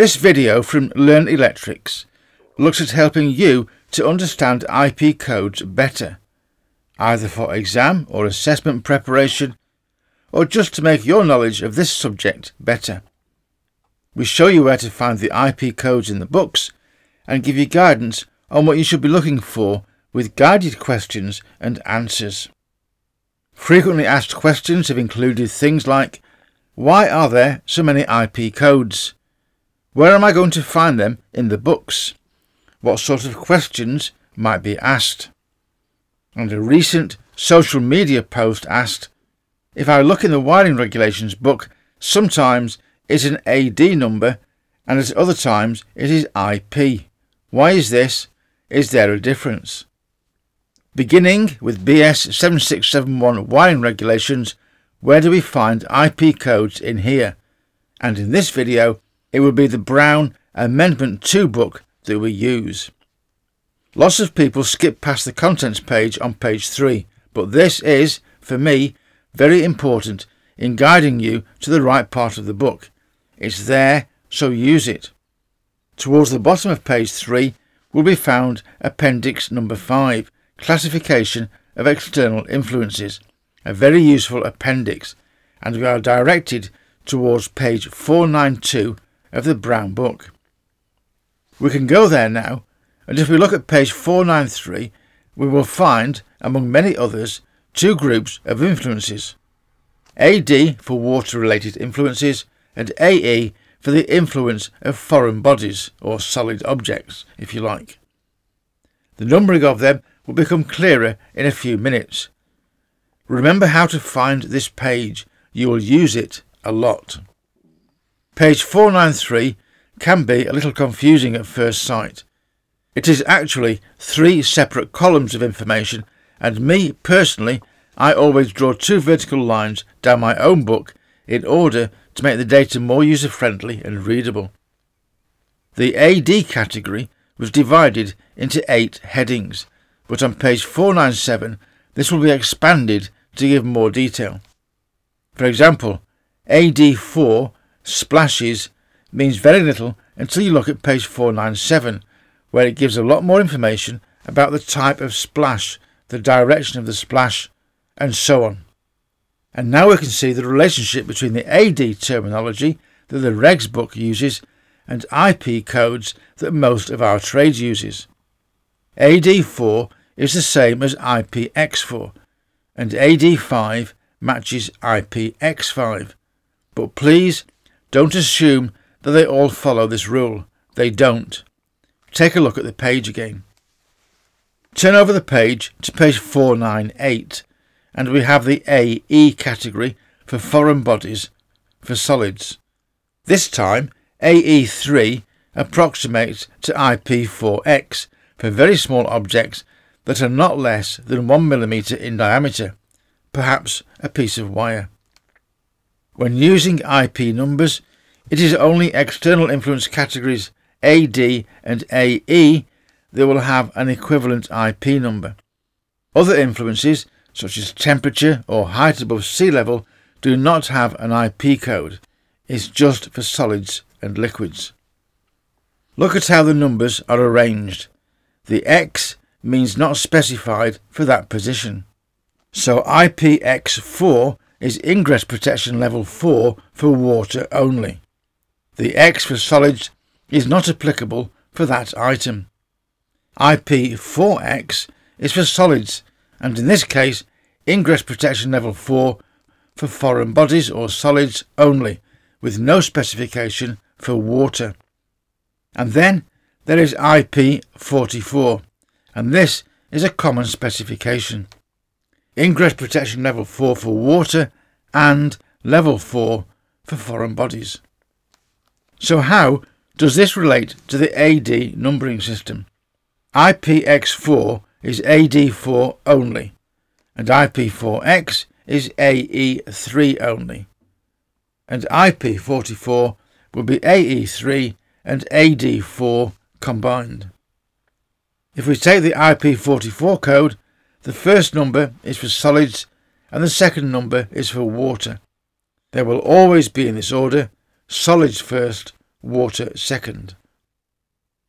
This video from Learn Electrics looks at helping you to understand IP codes better, either for exam or assessment preparation, or just to make your knowledge of this subject better. We show you where to find the IP codes in the books and give you guidance on what you should be looking for with guided questions and answers. Frequently asked questions have included things like Why are there so many IP codes? Where am I going to find them in the books? What sort of questions might be asked? And a recent social media post asked If I look in the wiring regulations book, sometimes it's an AD number and at other times it is IP. Why is this? Is there a difference? Beginning with BS 7671 wiring regulations, where do we find IP codes in here? And in this video, it will be the Brown Amendment 2 book that we use. Lots of people skip past the contents page on page 3, but this is, for me, very important in guiding you to the right part of the book. It's there, so use it. Towards the bottom of page 3 will be found Appendix number 5, Classification of External Influences, a very useful appendix, and we are directed towards page 492 of the Brown Book. We can go there now, and if we look at page 493, we will find, among many others, two groups of influences. AD for water-related influences and AE for the influence of foreign bodies, or solid objects, if you like. The numbering of them will become clearer in a few minutes. Remember how to find this page. You will use it a lot. Page 493 can be a little confusing at first sight. It is actually three separate columns of information and me personally I always draw two vertical lines down my own book in order to make the data more user-friendly and readable. The AD category was divided into eight headings but on page 497 this will be expanded to give more detail. For example, AD4 splashes means very little until you look at page 497 where it gives a lot more information about the type of splash, the direction of the splash and so on. And now we can see the relationship between the AD terminology that the regs book uses and IP codes that most of our trades uses. AD4 is the same as IPX4 and AD5 matches IPX5. But please don't assume that they all follow this rule. They don't. Take a look at the page again. Turn over the page to page 498 and we have the AE category for foreign bodies for solids. This time AE3 approximates to IP4X for very small objects that are not less than 1 mm in diameter, perhaps a piece of wire. When using IP numbers, it is only external influence categories AD and AE that will have an equivalent IP number. Other influences, such as temperature or height above sea level, do not have an IP code. It's just for solids and liquids. Look at how the numbers are arranged. The X means not specified for that position. So IPX4 is ingress protection level 4 for water only. The X for solids is not applicable for that item. IP4X is for solids and in this case ingress protection level 4 for foreign bodies or solids only with no specification for water. And then there is IP44 and this is a common specification. Ingress protection level 4 for water and level 4 for foreign bodies. So how does this relate to the AD numbering system? IPX4 is AD4 only and IP4X is AE3 only and IP44 will be AE3 and AD4 combined. If we take the IP44 code, the first number is for solids and the second number is for water. They will always be in this order, solids first, water second.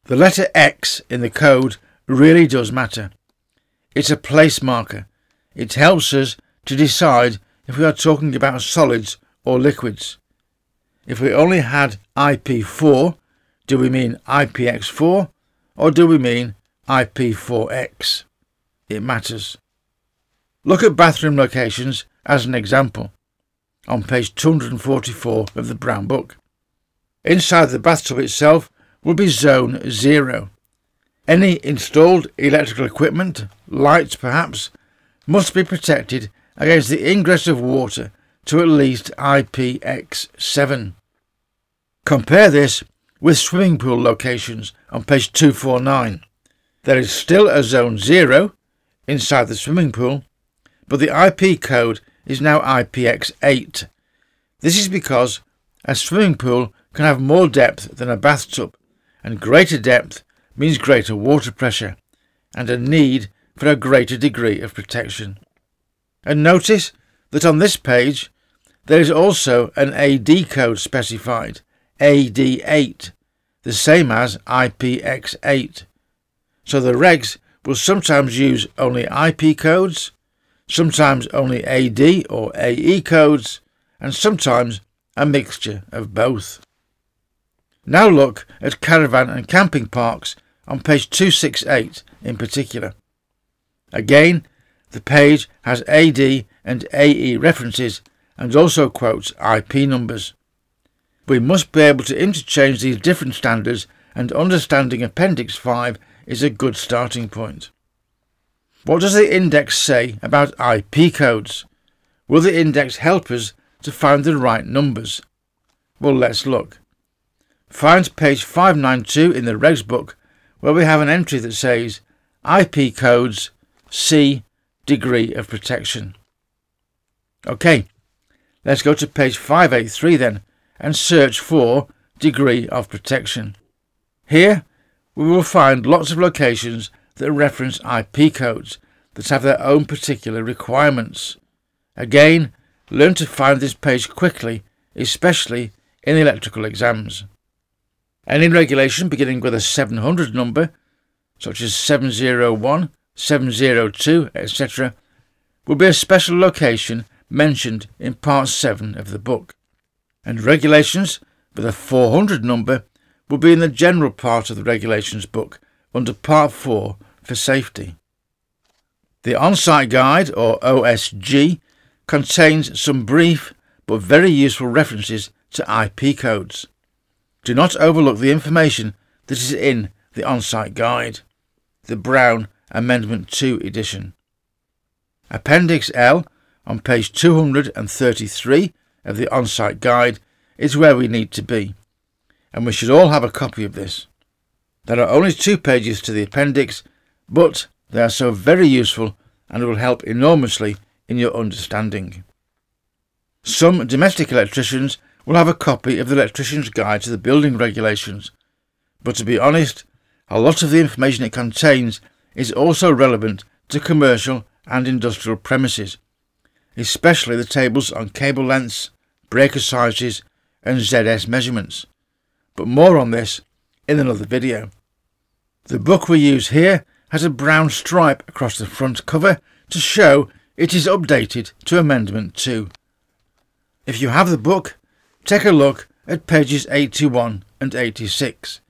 The letter X in the code really does matter. It's a place marker. It helps us to decide if we are talking about solids or liquids. If we only had IP4, do we mean IPX4 or do we mean IP4X? It matters. Look at bathroom locations as an example on page 244 of the Brown Book. Inside the bathtub itself will be zone 0. Any installed electrical equipment, lights perhaps, must be protected against the ingress of water to at least IPX7. Compare this with swimming pool locations on page 249. There is still a zone 0 inside the swimming pool, but the IP code is now IPX8. This is because a swimming pool can have more depth than a bathtub, and greater depth means greater water pressure and a need for a greater degree of protection. And notice that on this page there is also an AD code specified, AD8, the same as IPX8. So the regs will sometimes use only IP codes, sometimes only AD or AE codes, and sometimes a mixture of both. Now look at caravan and camping parks on page 268 in particular. Again, the page has AD and AE references and also quotes IP numbers. We must be able to interchange these different standards and understanding Appendix 5 is a good starting point. What does the index say about IP codes? Will the index help us to find the right numbers? Well, let's look. Find page 592 in the regs book where we have an entry that says IP codes C degree of protection. Okay, let's go to page 583 then and search for degree of protection. Here we will find lots of locations that reference IP codes that have their own particular requirements. Again, learn to find this page quickly, especially in electrical exams. Any regulation beginning with a 700 number, such as 701, 702, etc., will be a special location mentioned in Part 7 of the book, and regulations with a 400 number will be in the general part of the regulations book under Part 4 for safety. The On-Site Guide, or OSG, contains some brief but very useful references to IP codes. Do not overlook the information that is in the On-Site Guide, the Brown Amendment 2 edition. Appendix L on page 233 of the On-Site Guide is where we need to be, and we should all have a copy of this. There are only two pages to the appendix, but they are so very useful and will help enormously in your understanding. Some domestic electricians will have a copy of the Electrician's Guide to the Building Regulations, but to be honest, a lot of the information it contains is also relevant to commercial and industrial premises, especially the tables on cable lengths, breaker sizes and ZS measurements. But more on this in another video. The book we use here has a brown stripe across the front cover to show it is updated to Amendment 2. If you have the book, take a look at pages 81 and 86.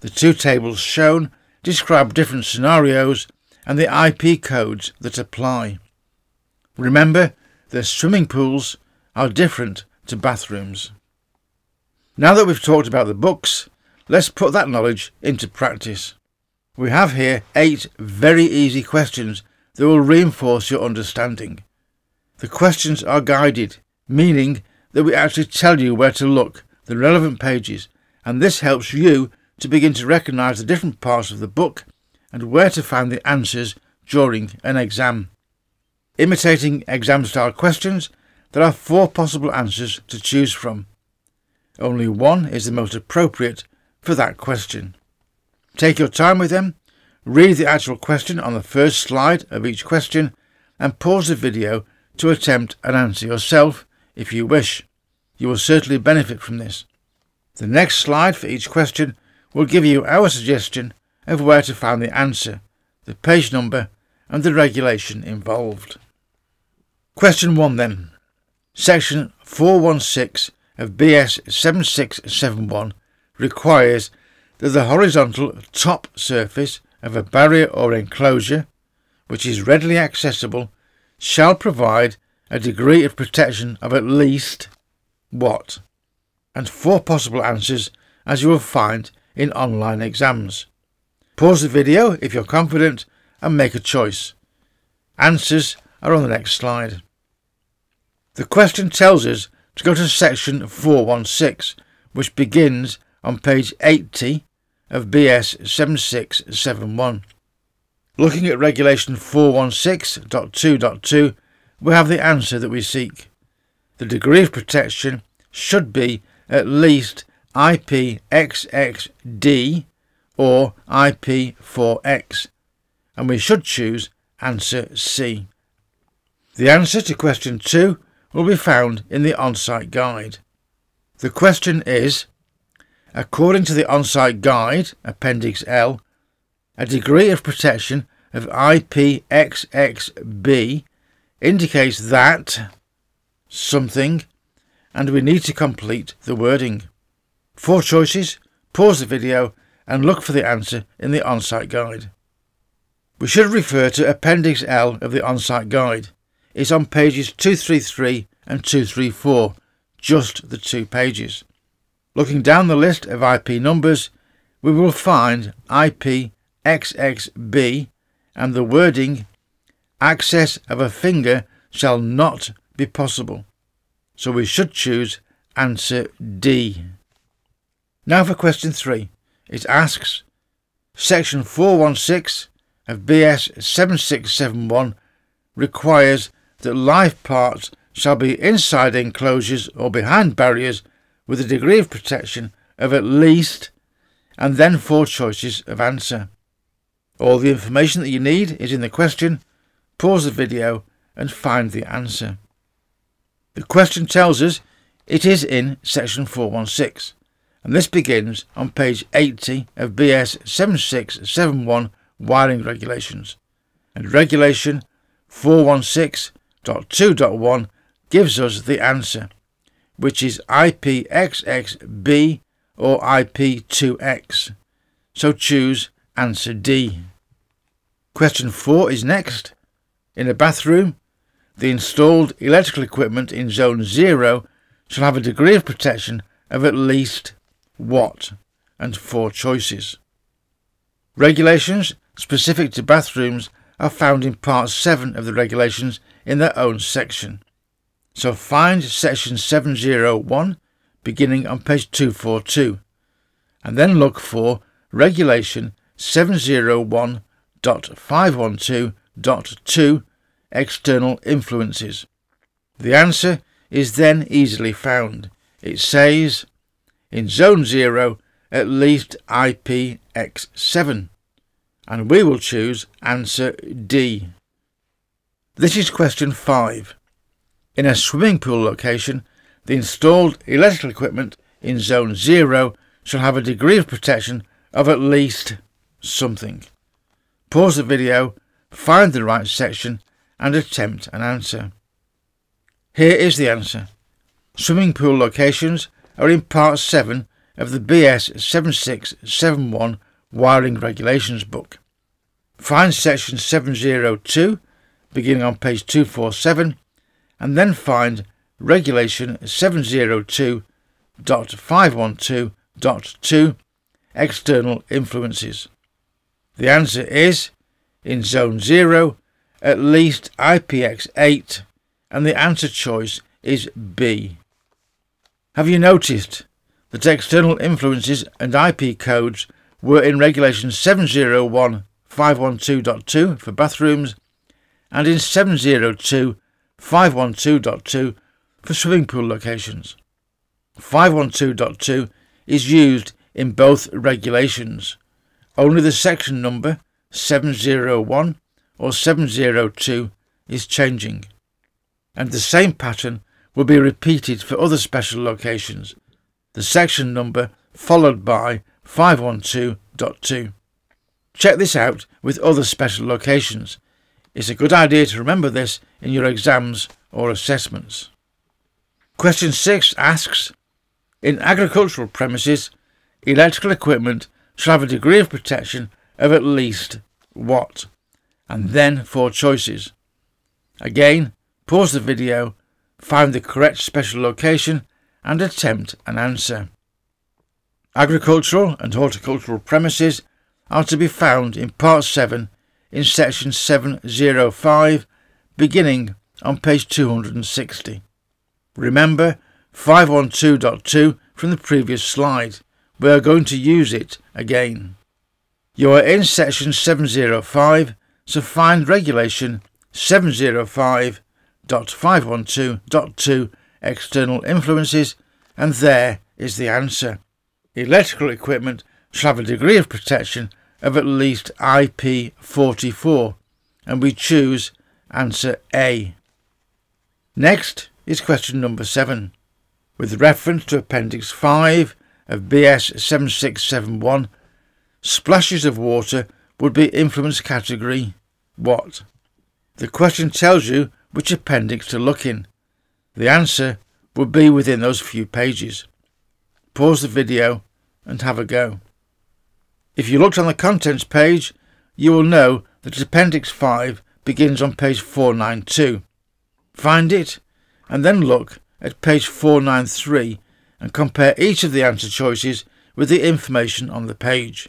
The two tables shown describe different scenarios and the IP codes that apply. Remember the swimming pools are different to bathrooms. Now that we've talked about the books, let's put that knowledge into practice. We have here eight very easy questions that will reinforce your understanding. The questions are guided, meaning that we actually tell you where to look, the relevant pages, and this helps you to begin to recognise the different parts of the book and where to find the answers during an exam. Imitating exam style questions, there are four possible answers to choose from. Only one is the most appropriate for that question. Take your time with them, read the actual question on the first slide of each question, and pause the video to attempt an answer yourself if you wish. You will certainly benefit from this. The next slide for each question will give you our suggestion of where to find the answer, the page number and the regulation involved. Question 1 then. Section 416 of BS 7671 requires that the horizontal top surface of a barrier or enclosure, which is readily accessible, shall provide a degree of protection of at least what? And four possible answers as you will find in online exams. Pause the video if you're confident and make a choice. Answers are on the next slide. The question tells us to go to section 416, which begins on page 80 of BS 7671. Looking at regulation 416.2.2, we have the answer that we seek. The degree of protection should be at least IPXXD or IP4X, and we should choose answer C. The answer to question 2 will be found in the on-site guide. The question is, according to the on-site guide, Appendix L, a degree of protection of IPXXB indicates that something and we need to complete the wording. Four choices, pause the video and look for the answer in the on-site guide. We should refer to Appendix L of the on-site guide. It's on pages 233 and 234, just the two pages. Looking down the list of IP numbers, we will find IP XXB and the wording access of a finger shall not be possible. So we should choose answer D. Now for question 3. It asks, Section 416 of BS 7671 requires that live parts shall be inside enclosures or behind barriers with a degree of protection of at least, and then four choices of answer. All the information that you need is in the question. Pause the video and find the answer. The question tells us it is in section 416 and this begins on page 80 of BS 7671 wiring regulations and regulation 416.2.1 gives us the answer which is IPXXB or IP2X so choose answer D. Question 4 is next. In a bathroom, the installed electrical equipment in Zone 0 shall have a degree of protection of at least what? And four choices. Regulations specific to bathrooms are found in Part 7 of the regulations in their own section. So find section 701 beginning on page 242 and then look for regulation 701.512.2 external influences. The answer is then easily found. It says in zone 0 at least IPX7 and we will choose answer D. This is question 5. In a swimming pool location, the installed electrical equipment in zone 0 shall have a degree of protection of at least something. Pause the video, find the right section and attempt an answer. Here is the answer. Swimming pool locations are in Part 7 of the BS 7671 Wiring Regulations book. Find section 702 beginning on page 247 and then find regulation 702.512.2 external influences. The answer is in zone 0 at least IPX8 and the answer choice is B. Have you noticed that external influences and IP codes were in regulation 701.512.2 for bathrooms and in 702.512.2 for swimming pool locations. 512.2 is used in both regulations. Only the section number 701 or 702 is changing. And the same pattern will be repeated for other special locations, the section number followed by 512.2. Check this out with other special locations. It's a good idea to remember this in your exams or assessments. Question 6 asks, In agricultural premises, electrical equipment shall have a degree of protection of at least what? And then four choices. Again, pause the video, find the correct special location and attempt an answer. Agricultural and horticultural premises are to be found in Part 7 in Section 705, beginning on page 260. Remember 512.2 from the previous slide. We are going to use it again. You are in Section 705, so find Regulation 705.512.2 External Influences, and there is the answer. Electrical equipment shall have a degree of protection of at least IP44, and we choose answer A. Next is question number 7. With reference to Appendix 5 of BS 7671, splashes of water would be influence category what? The question tells you which appendix to look in. The answer would be within those few pages. Pause the video and have a go. If you looked on the contents page, you will know that Appendix 5 begins on page 492. Find it and then look at page 493 and compare each of the answer choices with the information on the page.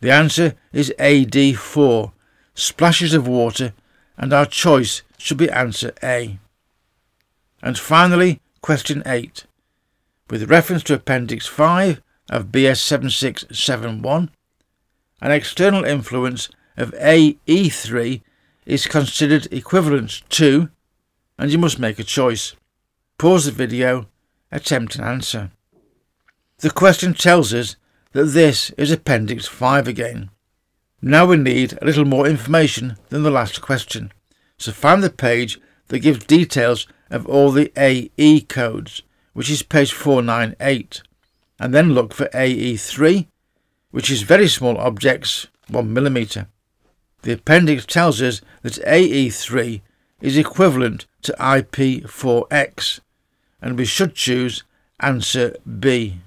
The answer is AD4, splashes of water, and our choice should be answer A. And finally, question 8. With reference to Appendix 5 of BS 7671, an external influence of AE3 is considered equivalent to, and you must make a choice. Pause the video, attempt an answer. The question tells us that this is Appendix 5 again. Now we need a little more information than the last question, so find the page that gives details of all the AE codes, which is page 498, and then look for AE3, which is very small objects, 1mm. The appendix tells us that AE3 is equivalent to IP4X, and we should choose answer B.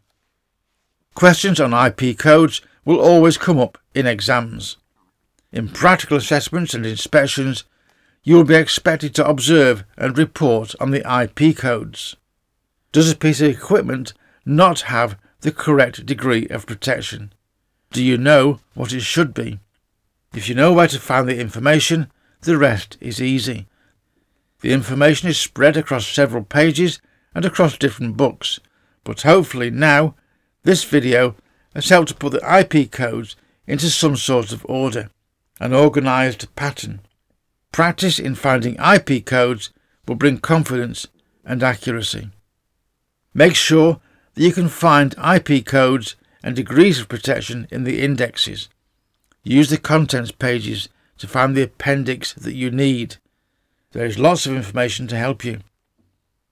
Questions on IP codes will always come up in exams. In practical assessments and inspections, you will be expected to observe and report on the IP codes. Does a piece of equipment not have the correct degree of protection? Do you know what it should be? If you know where to find the information, the rest is easy. The information is spread across several pages and across different books, but hopefully now this video has helped to put the IP codes into some sort of order, an organised pattern. Practice in finding IP codes will bring confidence and accuracy. Make sure that you can find IP codes and degrees of protection in the indexes. Use the contents pages to find the appendix that you need. There is lots of information to help you.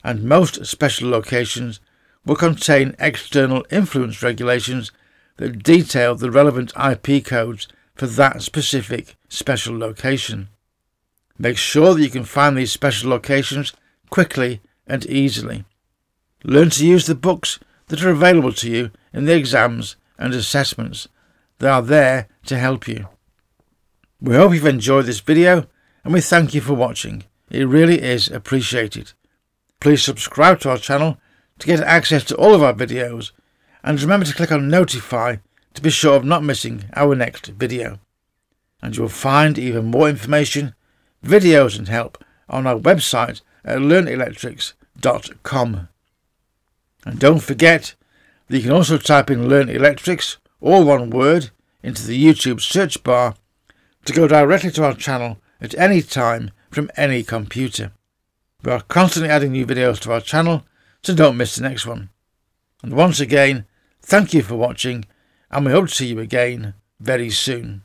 And most special locations will contain external influence regulations that detail the relevant IP codes for that specific special location. Make sure that you can find these special locations quickly and easily. Learn to use the books that are available to you in the exams and assessments. They are there to help you. We hope you've enjoyed this video and we thank you for watching. It really is appreciated. Please subscribe to our channel to get access to all of our videos and remember to click on notify to be sure of not missing our next video. And you will find even more information, videos and help on our website at learnelectrics.com. And don't forget that you can also type in Learn Electrics, all one word, into the YouTube search bar to go directly to our channel at any time from any computer. We are constantly adding new videos to our channel, so don't miss the next one. And once again, thank you for watching, and we hope to see you again very soon.